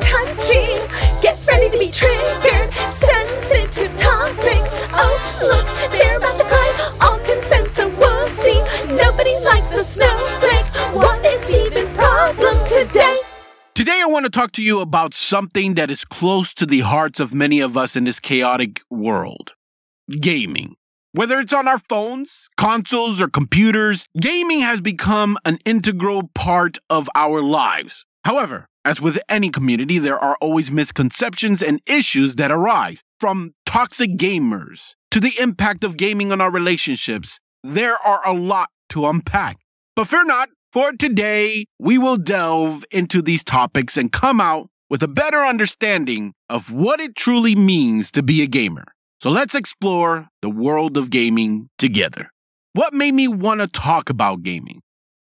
touchy. Get ready to be triggered. Sensitive topics. Oh, look, they're about to cry. All consent, so we'll see. Nobody likes a snowflake. What is Steven's problem today? Today, I want to talk to you about something that is close to the hearts of many of us in this chaotic world gaming. Whether it's on our phones, consoles, or computers, gaming has become an integral part of our lives. However, as with any community, there are always misconceptions and issues that arise. From toxic gamers to the impact of gaming on our relationships, there are a lot to unpack. But fear not, for today, we will delve into these topics and come out with a better understanding of what it truly means to be a gamer. So let's explore the world of gaming together. What made me want to talk about gaming?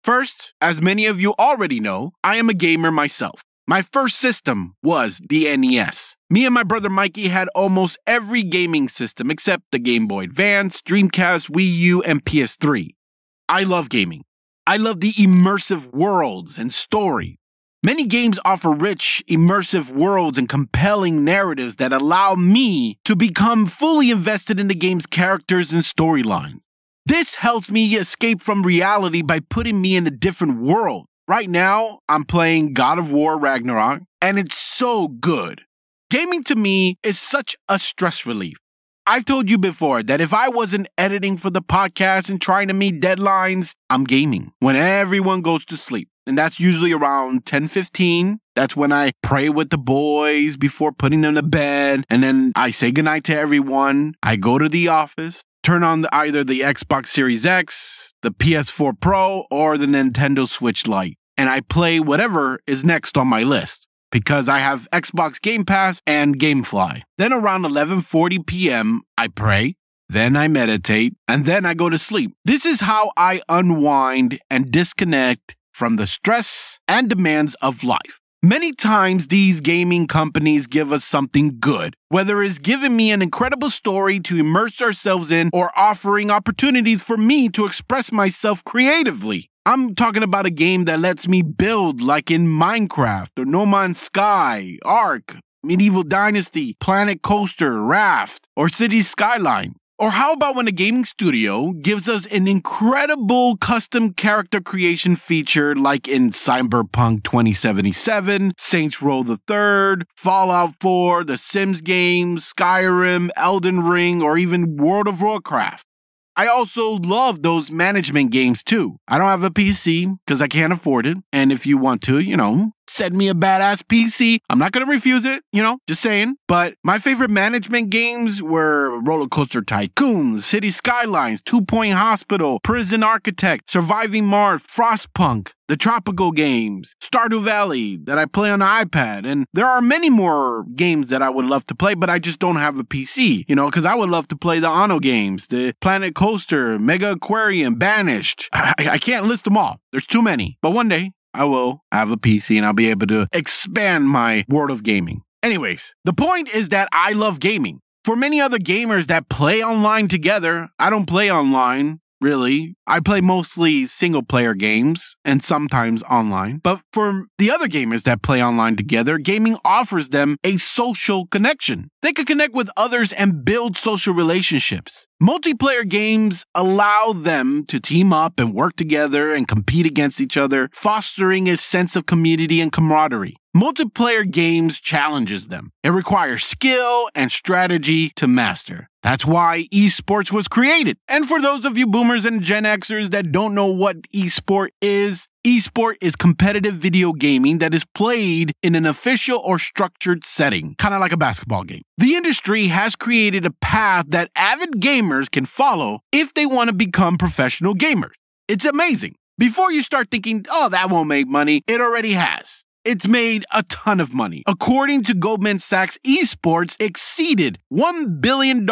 First, as many of you already know, I am a gamer myself. My first system was the NES. Me and my brother Mikey had almost every gaming system except the Game Boy Advance, Dreamcast, Wii U, and PS3. I love gaming. I love the immersive worlds and story. Many games offer rich, immersive worlds and compelling narratives that allow me to become fully invested in the game's characters and storyline. This helps me escape from reality by putting me in a different world. Right now, I'm playing God of War Ragnarok, and it's so good. Gaming to me is such a stress relief. I've told you before that if I wasn't editing for the podcast and trying to meet deadlines, I'm gaming when everyone goes to sleep. And that's usually around 10 15. That's when I pray with the boys before putting them to bed. And then I say goodnight to everyone. I go to the office, turn on the, either the Xbox Series X, the PS4 Pro, or the Nintendo Switch Lite. And I play whatever is next on my list because I have Xbox Game Pass and Gamefly. Then around 11:40 p.m., I pray, then I meditate, and then I go to sleep. This is how I unwind and disconnect from the stress and demands of life. Many times, these gaming companies give us something good, whether it's giving me an incredible story to immerse ourselves in or offering opportunities for me to express myself creatively. I'm talking about a game that lets me build like in Minecraft or No Man's Sky, Ark, Medieval Dynasty, Planet Coaster, Raft, or City Skyline. Or how about when a gaming studio gives us an incredible custom character creation feature like in Cyberpunk 2077, Saints Row the Third, Fallout 4, The Sims games, Skyrim, Elden Ring, or even World of Warcraft? I also love those management games too. I don't have a PC because I can't afford it. And if you want to, you know, send me a badass PC. I'm not going to refuse it, you know, just saying. But my favorite management games were Roller Coaster Tycoon, City Skylines, Two Point Hospital, Prison Architect, Surviving Mars, Frostpunk, the Tropico games, Stardew Valley that I play on the iPad. And there are many more games that I would love to play, but I just don't have a PC, you know, because I would love to play the Anno games, the Planet Coaster, Megaquarium, Banished. I, I can't list them all. There's too many. But one day I will have a PC and I'll be able to expand my world of gaming. Anyways, the point is that I love gaming. For many other gamers that play online together, I don't play online really. I play mostly single player games and sometimes online. But for the other gamers that play online together, gaming offers them a social connection. They can connect with others and build social relationships. Multiplayer games allow them to team up and work together and compete against each other, fostering a sense of community and camaraderie. Multiplayer games challenges them. It requires skill and strategy to master. That's why esports was created. And for those of you boomers and Gen Xers that don't know what esport is, esport is competitive video gaming that is played in an official or structured setting, kind of like a basketball game. The industry has created a path that avid gamers can follow if they want to become professional gamers. It's amazing. Before you start thinking, oh, that won't make money, it already has. It's made a ton of money. According to Goldman Sachs, esports exceeded $1 billion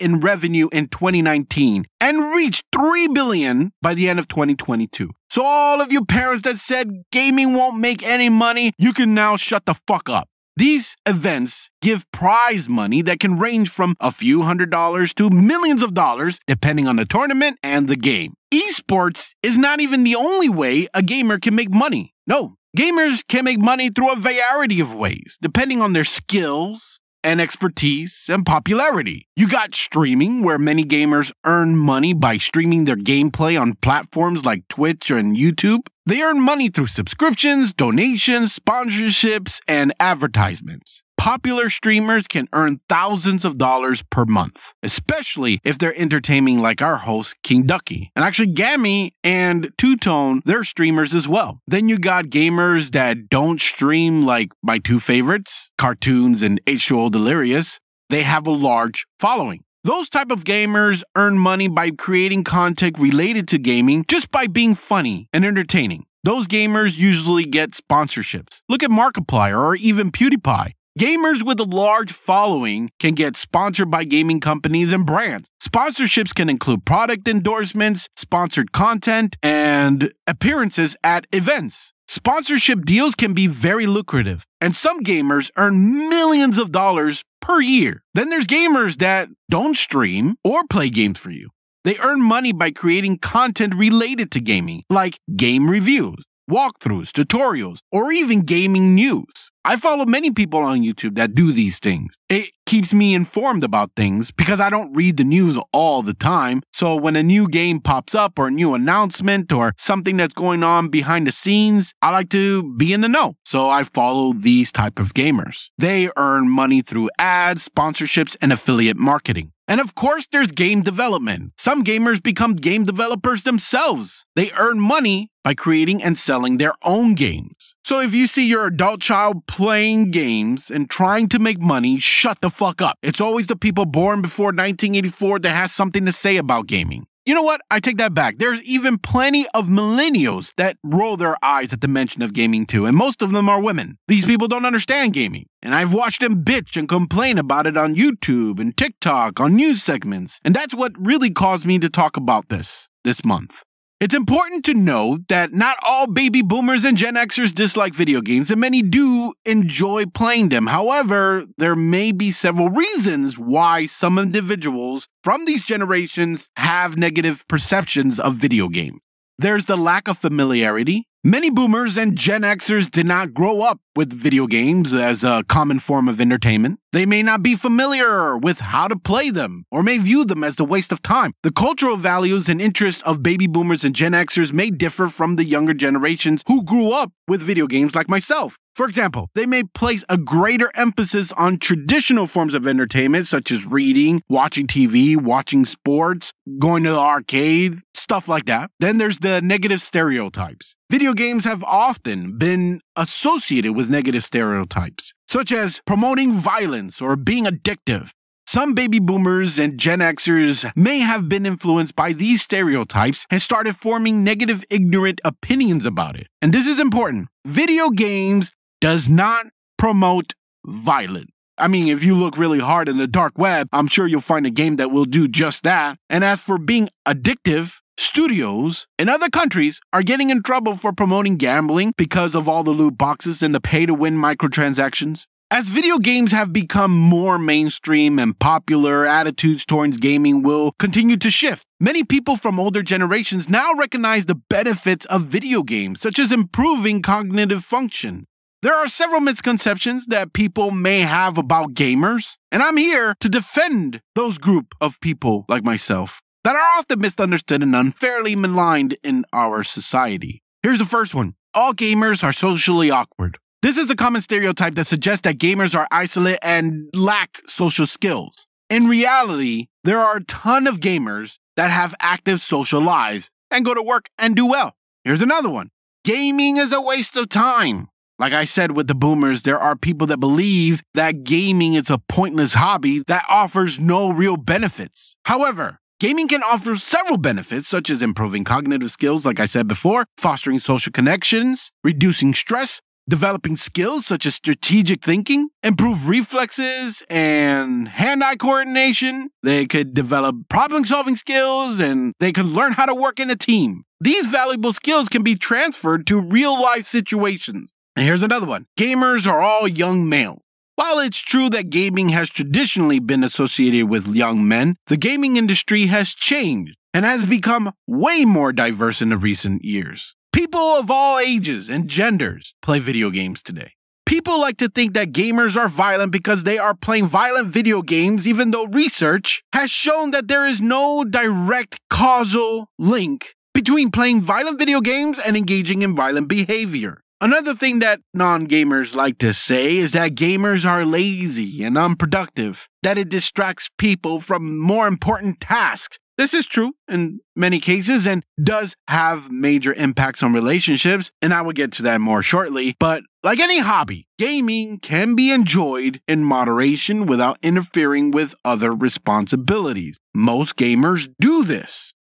in revenue in 2019 and reached 3 billion by the end of 2022. So, all of you parents that said gaming won't make any money, you can now shut the fuck up. These events give prize money that can range from a few hundred dollars to millions of dollars, depending on the tournament and the game. Esports is not even the only way a gamer can make money. No, Gamers can make money through a variety of ways, depending on their skills and expertise and popularity. You got streaming, where many gamers earn money by streaming their gameplay on platforms like Twitch and YouTube. They earn money through subscriptions, donations, sponsorships, and advertisements popular streamers can earn thousands of dollars per month, especially if they're entertaining like our host, King Ducky. And actually, Gammy and Two Tone, they're streamers as well. Then you got gamers that don't stream like my two favorites, Cartoonz and H2O Delirious. They have a large following. Those type of gamers earn money by creating content related to gaming just by being funny and entertaining. Those gamers usually get sponsorships. Look at Markiplier or even PewDiePie. Gamers with a large following can get sponsored by gaming companies and brands. Sponsorships can include product endorsements, sponsored content, and appearances at events. Sponsorship deals can be very lucrative, and some gamers earn millions of dollars per year. Then there's gamers that don't stream or play games for you. They earn money by creating content related to gaming, like game reviews, walkthroughs, tutorials, or even gaming news. I follow many people on YouTube that do these things. It keeps me informed about things because I don't read the news all the time. So when a new game pops up or a new announcement or something that's going on behind the scenes, I like to be in the know. So I follow these type of gamers. They earn money through ads, sponsorships, and affiliate marketing. And of course, there's game development. Some gamers become game developers themselves. They earn money by creating and selling their own games. So if you see your adult child playing games and trying to make money, shut the fuck up. It's always the people born before 1984 that has something to say about gaming. You know what? I take that back. There's even plenty of millennials that roll their eyes at the mention of gaming too, and most of them are women. These people don't understand gaming, and I've watched them bitch and complain about it on YouTube and TikTok, on news segments, and that's what really caused me to talk about this this month. It's important to note that not all baby boomers and Gen Xers dislike video games, and many do enjoy playing them. However, there may be several reasons why some individuals from these generations have negative perceptions of video games. There's the lack of familiarity. Many boomers and Gen Xers did not grow up with video games as a common form of entertainment. They may not be familiar with how to play them or may view them as a waste of time. The cultural values and interests of baby boomers and Gen Xers may differ from the younger generations who grew up with video games like myself. For example, they may place a greater emphasis on traditional forms of entertainment such as reading, watching TV, watching sports, going to the arcade, stuff like that. Then there's the negative stereotypes. Video games have often been associated with negative stereotypes, such as promoting violence or being addictive. Some baby boomers and Gen Xers may have been influenced by these stereotypes and started forming negative, ignorant opinions about it. And this is important. Video games does not promote violence. I mean, if you look really hard in the dark web, I'm sure you'll find a game that will do just that. And as for being addictive, Studios in other countries are getting in trouble for promoting gambling because of all the loot boxes and the pay to win microtransactions. As video games have become more mainstream and popular, attitudes towards gaming will continue to shift. Many people from older generations now recognize the benefits of video games, such as improving cognitive function. There are several misconceptions that people may have about gamers, and I'm here to defend those group of people like myself that are often misunderstood and unfairly maligned in our society. Here's the first one All gamers are socially awkward. This is the common stereotype that suggests that gamers are isolated and lack social skills. In reality, there are a ton of gamers that have active social lives and go to work and do well. Here's another one Gaming is a waste of time. Like I said with the boomers, there are people that believe that gaming is a pointless hobby that offers no real benefits. However, Gaming can offer several benefits, such as improving cognitive skills, like I said before, fostering social connections, reducing stress, developing skills such as strategic thinking, improve reflexes and hand eye coordination. They could develop problem solving skills and they could learn how to work in a team. These valuable skills can be transferred to real life situations. And here's another one gamers are all young males. While it's true that gaming has traditionally been associated with young men, the gaming industry has changed and has become way more diverse in the recent years. People of all ages and genders play video games today. People like to think that gamers are violent because they are playing violent video games, even though research has shown that there is no direct causal link between playing violent video games and engaging in violent behavior. Another thing that non gamers like to say is that gamers are lazy and unproductive, that it distracts people from more important tasks. This is true in many cases and does have major impacts on relationships, and I will get to that more shortly. But like any hobby, gaming can be enjoyed in moderation without interfering with other responsibilities. Most gamers do this.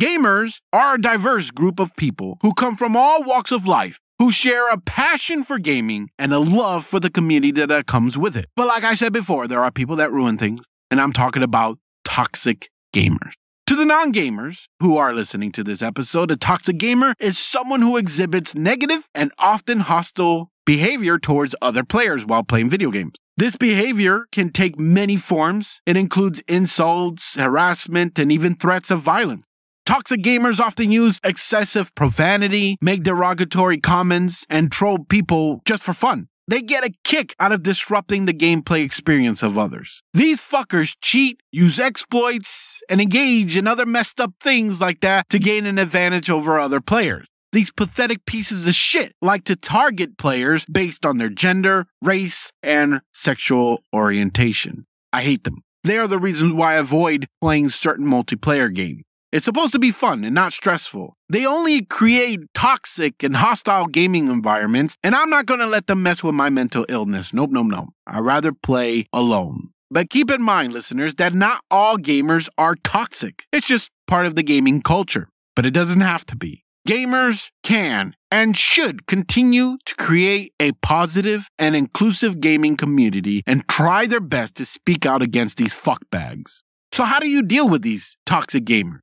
Gamers are a diverse group of people who come from all walks of life who share a passion for gaming and a love for the community that comes with it. But like I said before, there are people that ruin things, and I'm talking about toxic gamers. To the non gamers who are listening to this episode, a toxic gamer is someone who exhibits negative and often hostile behavior towards other players while playing video games. This behavior can take many forms. It includes insults, harassment, and even threats of violence. Toxic gamers often use excessive profanity, make derogatory comments, and troll people just for fun. They get a kick out of disrupting the gameplay experience of others. These fuckers cheat, use exploits, and engage in other messed up things like that to gain an advantage over other players. These pathetic pieces of shit like to target players based on their gender, race, and sexual orientation. I hate them. They are the reasons why I avoid playing certain multiplayer games. It's supposed to be fun and not stressful. They only create toxic and hostile gaming environments, and I'm not gonna let them mess with my mental illness. Nope, nope, nope. I'd rather play alone. But keep in mind, listeners, that not all gamers are toxic. It's just part of the gaming culture, but it doesn't have to be. Gamers can and should continue to create a positive and inclusive gaming community and try their best to speak out against these fuckbags. So, how do you deal with these toxic gamers?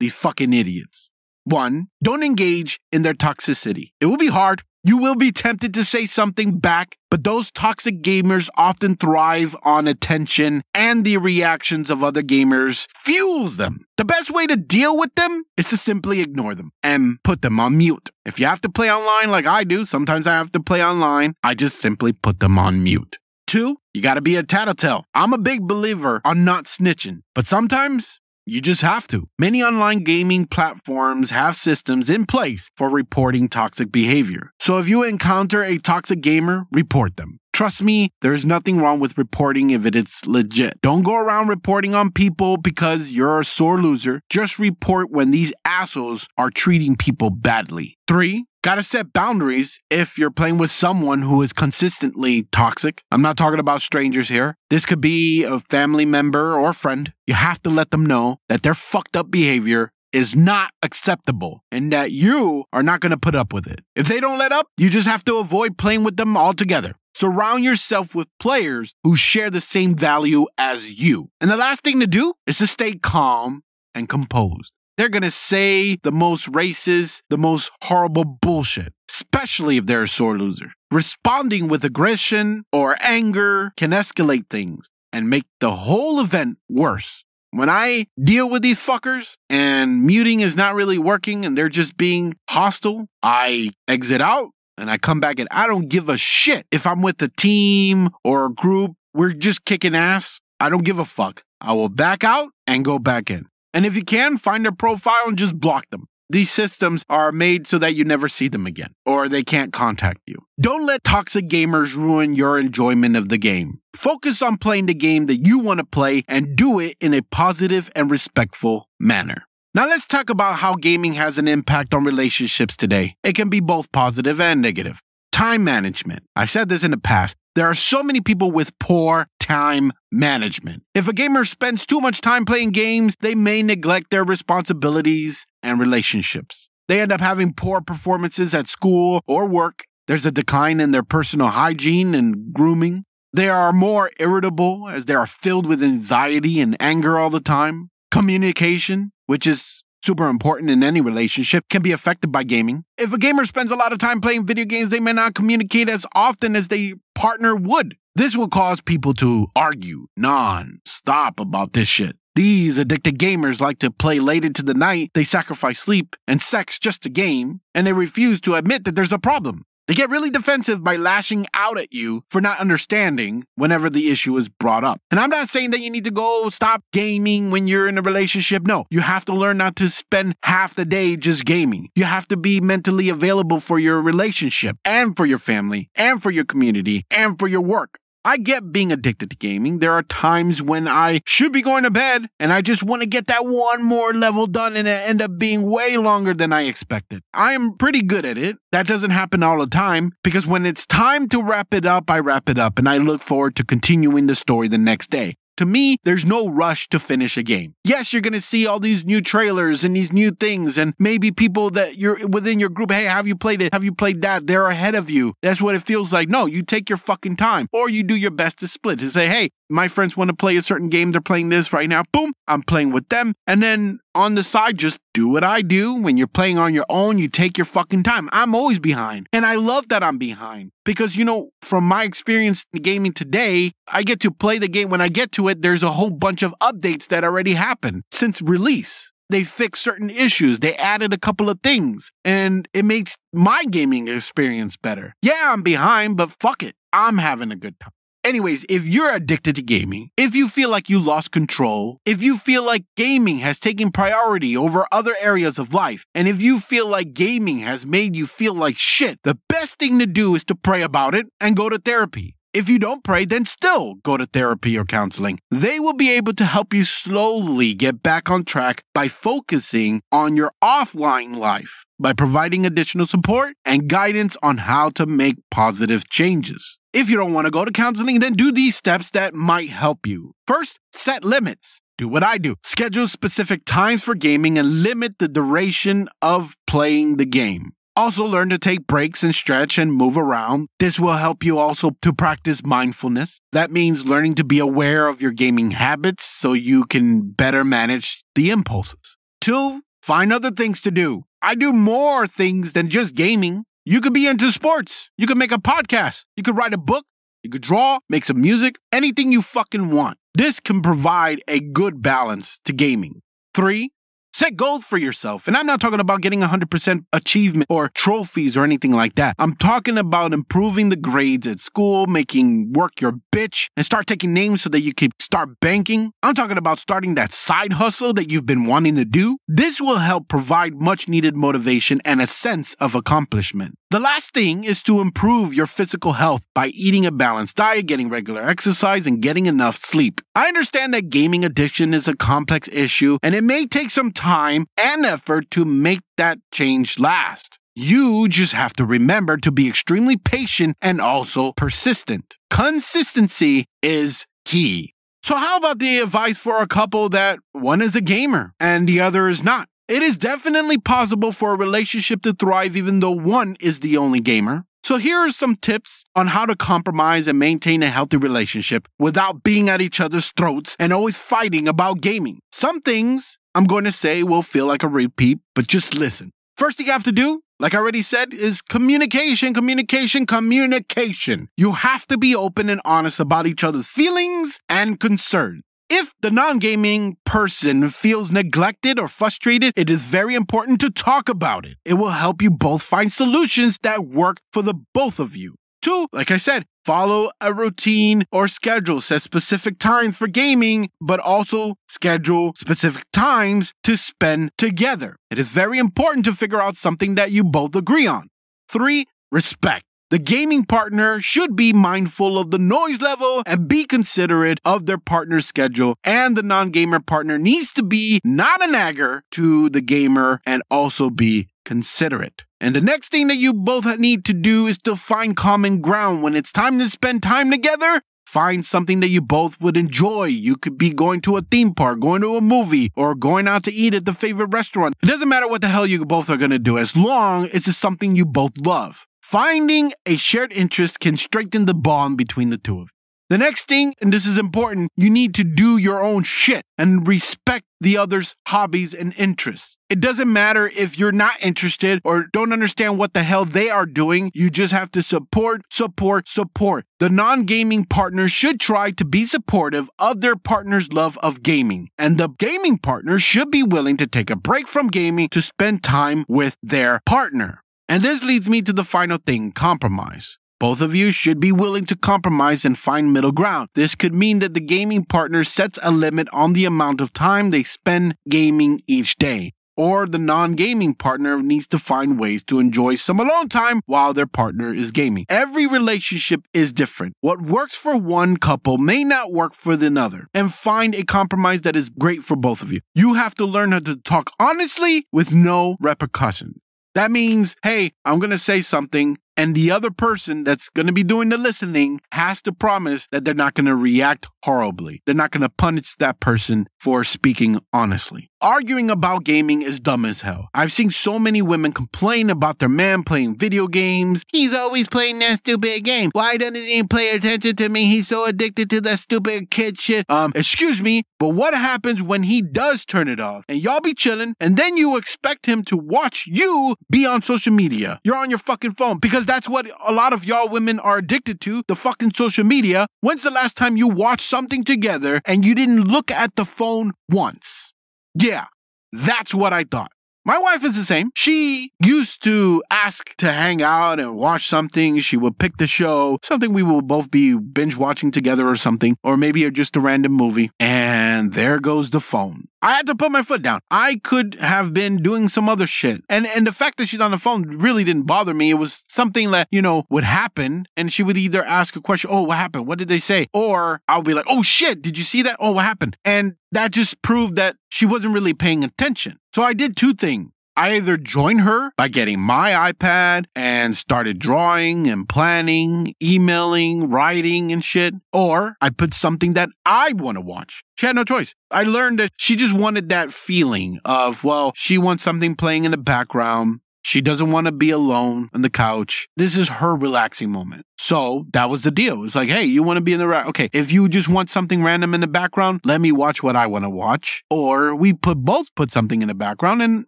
These fucking idiots. One, don't engage in their toxicity. It will be hard. You will be tempted to say something back, but those toxic gamers often thrive on attention and the reactions of other gamers fuels them. The best way to deal with them is to simply ignore them and put them on mute. If you have to play online like I do, sometimes I have to play online, I just simply put them on mute. Two, you gotta be a tattletale. I'm a big believer on not snitching, but sometimes you just have to. Many online gaming platforms have systems in place for reporting toxic behavior. So if you encounter a toxic gamer, report them. Trust me, there's nothing wrong with reporting if it is legit. Don't go around reporting on people because you're a sore loser. Just report when these assholes are treating people badly. Three, Gotta set boundaries if you're playing with someone who is consistently toxic. I'm not talking about strangers here. This could be a family member or friend. You have to let them know that their fucked up behavior is not acceptable and that you are not going to put up with it. If they don't let up, you just have to avoid playing with them altogether. Surround yourself with players who share the same value as you. And the last thing to do is to stay calm and composed. They're going to say the most racist, the most horrible bullshit, especially if they're a sore loser. Responding with aggression or anger can escalate things and make the whole event worse. When I deal with these fuckers and muting is not really working and they're just being hostile, I exit out and I come back and I don't give a shit if I'm with a team or a group. We're just kicking ass. I don't give a fuck. I will back out and go back in. And if you can, find their profile and just block them. These systems are made so that you never see them again or they can't contact you. Don't let toxic gamers ruin your enjoyment of the game. Focus on playing the game that you want to play and do it in a positive and respectful manner. Now let's talk about how gaming has an impact on relationships today. It can be both positive and negative. Time management. I've said this in the past. There are so many people with poor time management. If a gamer spends too much time playing games, they may neglect their responsibilities and relationships. They end up having poor performances at school or work. There's a decline in their personal hygiene and grooming. They are more irritable as they are filled with anxiety and anger all the time. Communication, which is super important in any relationship, can be affected by gaming. If a gamer spends a lot of time playing video games, they may not communicate as often as their partner would. This will cause people to argue non stop about this shit. These addicted gamers like to play late into the night, they sacrifice sleep and sex just to game, and they refuse to admit that there's a problem. They get really defensive by lashing out at you for not understanding whenever the issue is brought up. And I'm not saying that you need to go stop gaming when you're in a relationship. No, you have to learn not to spend half the day just gaming. You have to be mentally available for your relationship and for your family and for your community and for your work. I get being addicted to gaming. There are times when I should be going to bed and I just want to get that one more level done and it end up being way longer than I expected. I am pretty good at it. That doesn't happen all the time because when it's time to wrap it up, I wrap it up and I look forward to continuing the story the next day. To me, there's no rush to finish a game. Yes, you're going to see all these new trailers and these new things, and maybe people that you're within your group, hey, have you played it? Have you played that? They're ahead of you. That's what it feels like. No, you take your fucking time, or you do your best to split to say, hey, my friends want to play a certain game. They're playing this right now. Boom, I'm playing with them. And then on the side, just do what I do. When you're playing on your own, you take your fucking time. I'm always behind. And I love that I'm behind because, you know, from my experience in gaming today, I get to play the game. When I get to it, there's a whole bunch of updates that already happened since release. They fixed certain issues. They added a couple of things and it makes my gaming experience better. Yeah, I'm behind, but fuck it. I'm having a good time. Anyways, if you're addicted to gaming, if you feel like you lost control, if you feel like gaming has taken priority over other areas of life, and if you feel like gaming has made you feel like shit, the best thing to do is to pray about it and go to therapy. If you don't pray, then still go to therapy or counseling. They will be able to help you slowly get back on track by focusing on your offline life, by providing additional support and guidance on how to make positive changes. If you don't want to go to counseling, then do these steps that might help you. First, set limits. Do what I do. Schedule specific times for gaming and limit the duration of playing the game. Also, learn to take breaks and stretch and move around. This will help you also to practice mindfulness. That means learning to be aware of your gaming habits so you can better manage the impulses. Two, find other things to do. I do more things than just gaming. You could be into sports. You could make a podcast. You could write a book. You could draw, make some music, anything you fucking want. This can provide a good balance to gaming. Three, Set goals for yourself. And I'm not talking about getting 100% achievement or trophies or anything like that. I'm talking about improving the grades at school, making work your bitch, and start taking names so that you can start banking. I'm talking about starting that side hustle that you've been wanting to do. This will help provide much needed motivation and a sense of accomplishment. The last thing is to improve your physical health by eating a balanced diet, getting regular exercise, and getting enough sleep. I understand that gaming addiction is a complex issue and it may take some time and effort to make that change last. You just have to remember to be extremely patient and also persistent. Consistency is key. So, how about the advice for a couple that one is a gamer and the other is not? It is definitely possible for a relationship to thrive even though one is the only gamer. So here are some tips on how to compromise and maintain a healthy relationship without being at each other's throats and always fighting about gaming. Some things I'm going to say will feel like a repeat, but just listen. First thing you have to do, like I already said, is communication, communication, communication. You have to be open and honest about each other's feelings and concerns. If the non gaming person feels neglected or frustrated, it is very important to talk about it. It will help you both find solutions that work for the both of you. Two, like I said, follow a routine or schedule. Set specific times for gaming, but also schedule specific times to spend together. It is very important to figure out something that you both agree on. Three, respect. The gaming partner should be mindful of the noise level and be considerate of their partner's schedule. And the non gamer partner needs to be not a nagger to the gamer and also be considerate. And the next thing that you both need to do is to find common ground. When it's time to spend time together, find something that you both would enjoy. You could be going to a theme park, going to a movie, or going out to eat at the favorite restaurant. It doesn't matter what the hell you both are going to do as long as it's something you both love. Finding a shared interest can strengthen the bond between the two of you. The next thing, and this is important, you need to do your own shit and respect the other's hobbies and interests. It doesn't matter if you're not interested or don't understand what the hell they are doing. You just have to support, support, support. The non gaming partner should try to be supportive of their partner's love of gaming. And the gaming partner should be willing to take a break from gaming to spend time with their partner. And this leads me to the final thing compromise. Both of you should be willing to compromise and find middle ground. This could mean that the gaming partner sets a limit on the amount of time they spend gaming each day. Or the non gaming partner needs to find ways to enjoy some alone time while their partner is gaming. Every relationship is different. What works for one couple may not work for another. And find a compromise that is great for both of you. You have to learn how to talk honestly with no repercussions. That means, hey, I'm going to say something and the other person that's going to be doing the listening has to promise that they're not going to react horribly. They're not going to punish that person for speaking honestly. Arguing about gaming is dumb as hell. I've seen so many women complain about their man playing video games. He's always playing that stupid game. Why doesn't he pay attention to me? He's so addicted to that stupid kid shit. Um, excuse me, but what happens when he does turn it off and y'all be chilling and then you expect him to watch you be on social media? You're on your fucking phone because that's what a lot of y'all women are addicted to the fucking social media. When's the last time you watched something together and you didn't look at the phone once? Yeah, that's what I thought. My wife is the same. She used to ask to hang out and watch something. She would pick the show, something we will both be binge watching together or something, or maybe just a random movie. And there goes the phone. I had to put my foot down. I could have been doing some other shit. And and the fact that she's on the phone really didn't bother me. It was something that, you know, would happen and she would either ask a question, "Oh, what happened? What did they say?" or I'll be like, "Oh shit, did you see that? Oh, what happened?" And that just proved that she wasn't really paying attention. So I did two things. I either joined her by getting my iPad and started drawing and planning, emailing, writing and shit, or I put something that I want to watch. She had no choice. I learned that she just wanted that feeling of, well, she wants something playing in the background. She doesn't want to be alone on the couch. This is her relaxing moment. So that was the deal. It's like, hey, you want to be in the right? Okay, if you just want something random in the background, let me watch what I want to watch. Or we put both put something in the background and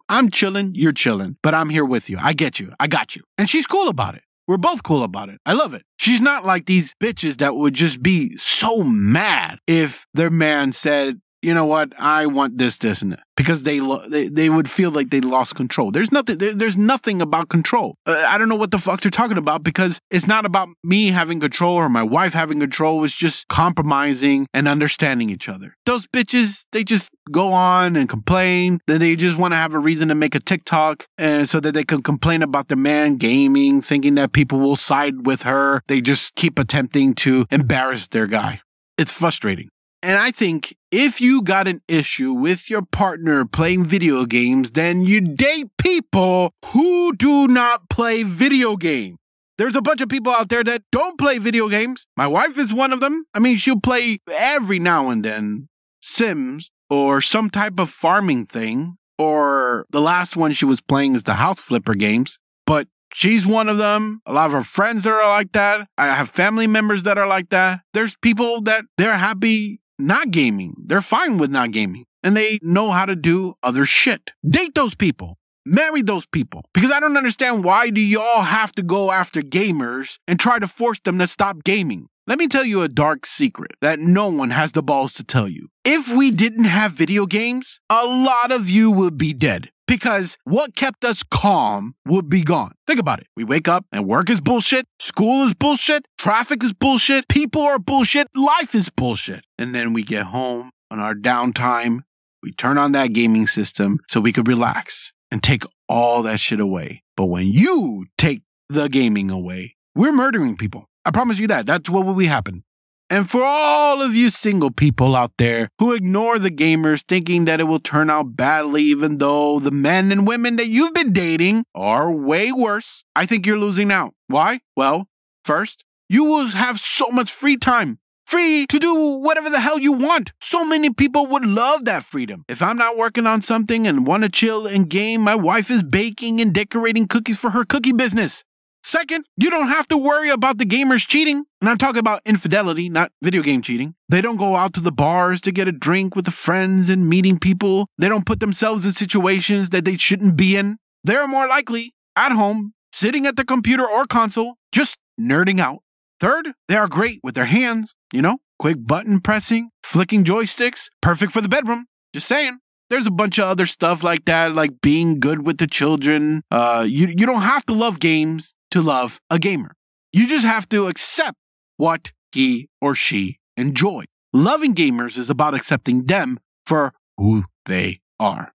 I'm chilling, you're chilling, but I'm here with you. I get you. I got you. And she's cool about it. We're both cool about it. I love it. She's not like these bitches that would just be so mad if their man said, you know what? I want this, this, and that because they lo- they, they would feel like they lost control. There's nothing. There, there's nothing about control. Uh, I don't know what the fuck they're talking about because it's not about me having control or my wife having control. It's just compromising and understanding each other. Those bitches, they just go on and complain. Then they just want to have a reason to make a TikTok and so that they can complain about the man gaming, thinking that people will side with her. They just keep attempting to embarrass their guy. It's frustrating. And I think if you got an issue with your partner playing video games, then you date people who do not play video games. There's a bunch of people out there that don't play video games. My wife is one of them. I mean, she'll play every now and then Sims or some type of farming thing. Or the last one she was playing is the house flipper games. But She's one of them. A lot of her friends that are like that. I have family members that are like that. There's people that they're happy not gaming. They're fine with not gaming and they know how to do other shit. Date those people. Marry those people. Because I don't understand why do y'all have to go after gamers and try to force them to stop gaming? Let me tell you a dark secret that no one has the balls to tell you. If we didn't have video games, a lot of you would be dead because what kept us calm would be gone. Think about it. We wake up and work is bullshit, school is bullshit, traffic is bullshit, people are bullshit, life is bullshit. And then we get home on our downtime, we turn on that gaming system so we could relax and take all that shit away. But when you take the gaming away, we're murdering people. I promise you that. That's what will happen. And for all of you single people out there who ignore the gamers thinking that it will turn out badly, even though the men and women that you've been dating are way worse, I think you're losing out. Why? Well, first, you will have so much free time. Free to do whatever the hell you want. So many people would love that freedom. If I'm not working on something and want to chill and game, my wife is baking and decorating cookies for her cookie business. Second, you don't have to worry about the gamers cheating. And I'm talking about infidelity, not video game cheating. They don't go out to the bars to get a drink with the friends and meeting people. They don't put themselves in situations that they shouldn't be in. They're more likely at home, sitting at the computer or console, just nerding out. Third, they are great with their hands, you know, quick button pressing, flicking joysticks, perfect for the bedroom. Just saying. There's a bunch of other stuff like that, like being good with the children. Uh, you, you don't have to love games to love a gamer. You just have to accept what he or she enjoy. Loving gamers is about accepting them for who they are.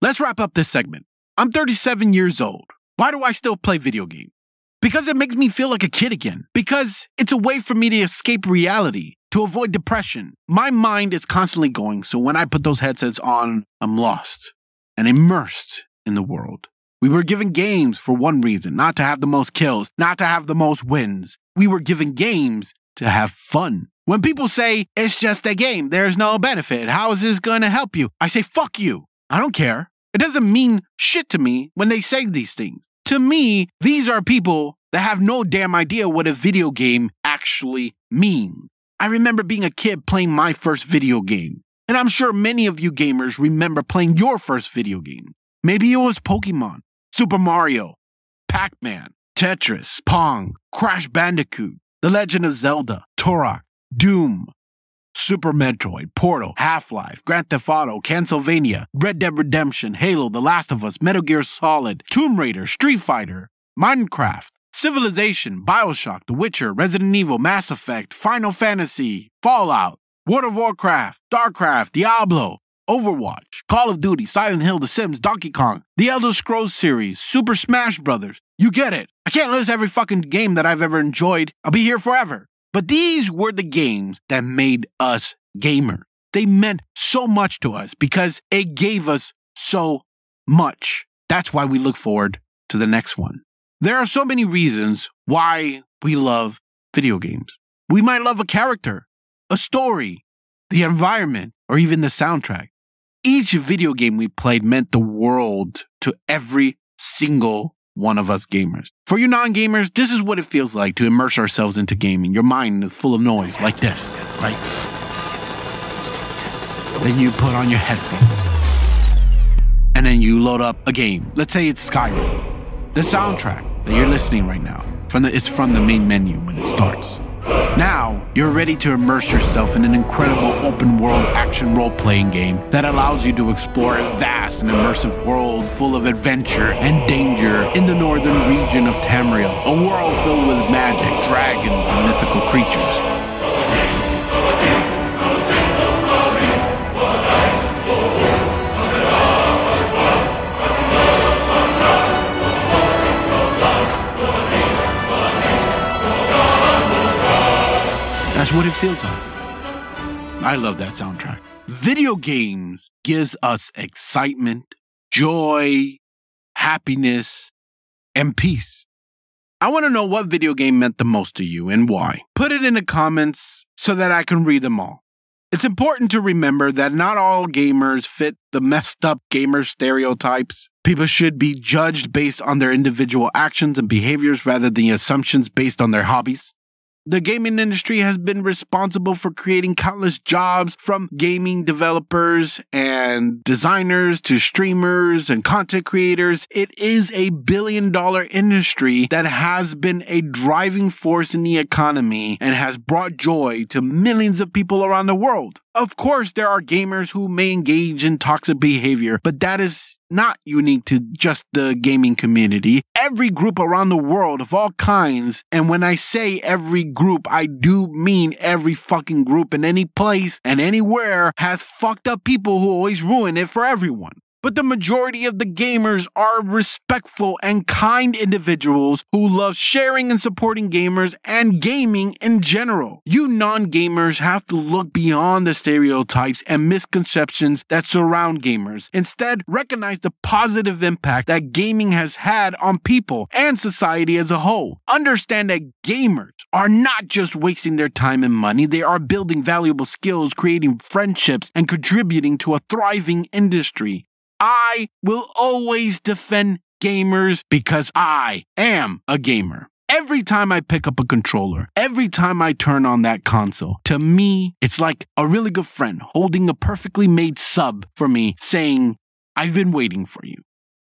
Let's wrap up this segment. I'm 37 years old. Why do I still play video games? Because it makes me feel like a kid again. Because it's a way for me to escape reality, to avoid depression. My mind is constantly going, so when I put those headsets on, I'm lost and immersed in the world. We were given games for one reason not to have the most kills, not to have the most wins. We were given games to have fun. When people say, it's just a game, there's no benefit, how is this going to help you? I say, fuck you. I don't care. It doesn't mean shit to me when they say these things. To me, these are people that have no damn idea what a video game actually means. I remember being a kid playing my first video game. And I'm sure many of you gamers remember playing your first video game. Maybe it was Pokemon. Super Mario, Pac Man, Tetris, Pong, Crash Bandicoot, The Legend of Zelda, Turok, Doom, Super Metroid, Portal, Half Life, Grand Theft Auto, Castlevania, Red Dead Redemption, Halo, The Last of Us, Metal Gear Solid, Tomb Raider, Street Fighter, Minecraft, Civilization, Bioshock, The Witcher, Resident Evil, Mass Effect, Final Fantasy, Fallout, World of Warcraft, StarCraft, Diablo, Overwatch, Call of Duty, Silent Hill, The Sims, Donkey Kong, The Elder Scrolls series, Super Smash Brothers. You get it. I can't list every fucking game that I've ever enjoyed. I'll be here forever. But these were the games that made us gamers. They meant so much to us because it gave us so much. That's why we look forward to the next one. There are so many reasons why we love video games. We might love a character, a story, the environment, or even the soundtrack. Each video game we played meant the world to every single one of us gamers. For you non gamers, this is what it feels like to immerse ourselves into gaming. Your mind is full of noise like this, right? Then you put on your headphones. And then you load up a game. Let's say it's Skyrim. The soundtrack that you're listening right now, from the, it's from the main menu when it starts. Now, you're ready to immerse yourself in an incredible open world action role playing game that allows you to explore a vast and immersive world full of adventure and danger in the northern region of Tamriel, a world filled with magic, dragons, and mythical creatures. What it feels like. I love that soundtrack. Video games gives us excitement, joy, happiness, and peace. I want to know what video game meant the most to you and why. Put it in the comments so that I can read them all. It's important to remember that not all gamers fit the messed up gamer stereotypes. People should be judged based on their individual actions and behaviors rather than assumptions based on their hobbies. The gaming industry has been responsible for creating countless jobs from gaming developers and designers to streamers and content creators. It is a billion dollar industry that has been a driving force in the economy and has brought joy to millions of people around the world. Of course, there are gamers who may engage in toxic behavior, but that is not unique to just the gaming community. Every group around the world of all kinds, and when I say every group, I do mean every fucking group in any place and anywhere has fucked up people who always ruin it for everyone but the majority of the gamers are respectful and kind individuals who love sharing and supporting gamers and gaming in general. You non gamers have to look beyond the stereotypes and misconceptions that surround gamers. Instead, recognize the positive impact that gaming has had on people and society as a whole. Understand that gamers are not just wasting their time and money, they are building valuable skills, creating friendships, and contributing to a thriving industry. I will always defend gamers because I am a gamer. Every time I pick up a controller, every time I turn on that console, to me, it's like a really good friend holding a perfectly made sub for me saying, I've been waiting for you.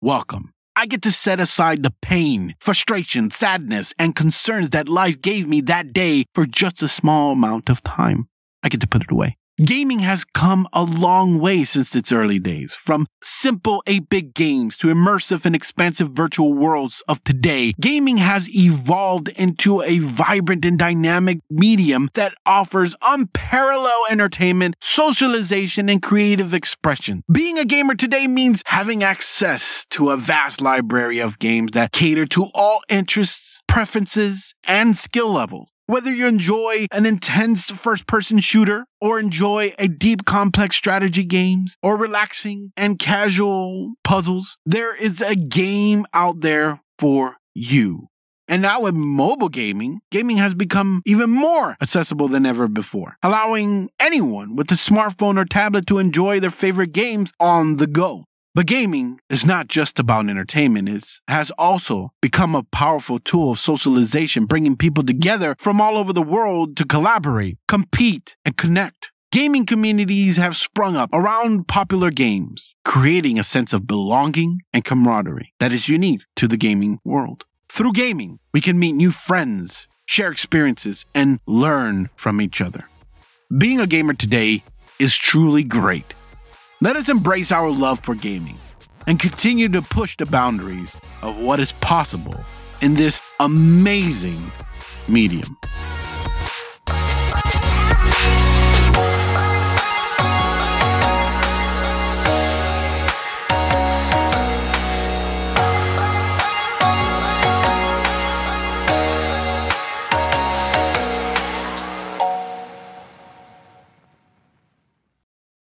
Welcome. I get to set aside the pain, frustration, sadness, and concerns that life gave me that day for just a small amount of time. I get to put it away. Gaming has come a long way since its early days, from simple 8 bit games to immersive and expansive virtual worlds of today. Gaming has evolved into a vibrant and dynamic medium that offers unparalleled entertainment, socialization, and creative expression. Being a gamer today means having access to a vast library of games that cater to all interests, preferences, and skill levels. Whether you enjoy an intense first person shooter or enjoy a deep complex strategy games or relaxing and casual puzzles, there is a game out there for you. And now with mobile gaming, gaming has become even more accessible than ever before, allowing anyone with a smartphone or tablet to enjoy their favorite games on the go. But gaming is not just about entertainment. It has also become a powerful tool of socialization, bringing people together from all over the world to collaborate, compete, and connect. Gaming communities have sprung up around popular games, creating a sense of belonging and camaraderie that is unique to the gaming world. Through gaming, we can meet new friends, share experiences, and learn from each other. Being a gamer today is truly great. Let us embrace our love for gaming and continue to push the boundaries of what is possible in this amazing medium.